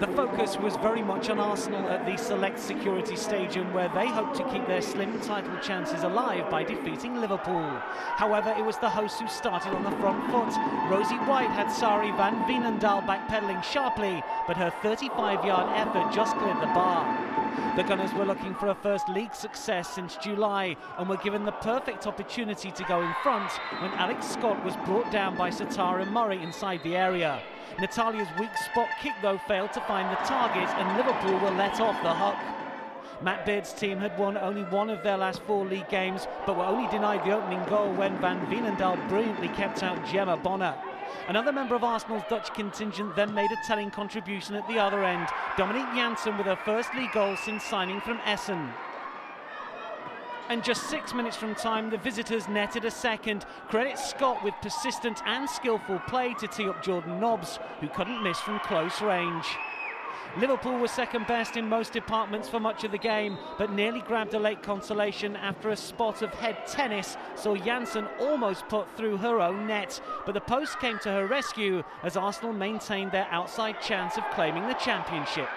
The focus was very much on Arsenal at the Select Security Stadium, where they hoped to keep their slim title chances alive by defeating Liverpool. However, it was the hosts who started on the front foot. Rosie White had Sari van Veenendaal backpedaling sharply, but her 35-yard effort just cleared the bar. The Gunners were looking for a first league success since July and were given the perfect opportunity to go in front when Alex Scott was brought down by Satara Murray inside the area. Natalia's weak spot kick, though, failed to find the target and Liverpool were let off the hook. Matt Beard's team had won only one of their last four league games, but were only denied the opening goal when Van Veenendaal brilliantly kept out Gemma Bonner. Another member of Arsenal's Dutch contingent then made a telling contribution at the other end. Dominique Janssen with her first league goal since signing from Essen. And just six minutes from time, the visitors netted a second. Credit Scott with persistent and skillful play to tee up Jordan Nobbs, who couldn't miss from close range. Liverpool were second best in most departments for much of the game, but nearly grabbed a late consolation after a spot of head tennis saw Janssen almost put through her own net. But the post came to her rescue as Arsenal maintained their outside chance of claiming the championship.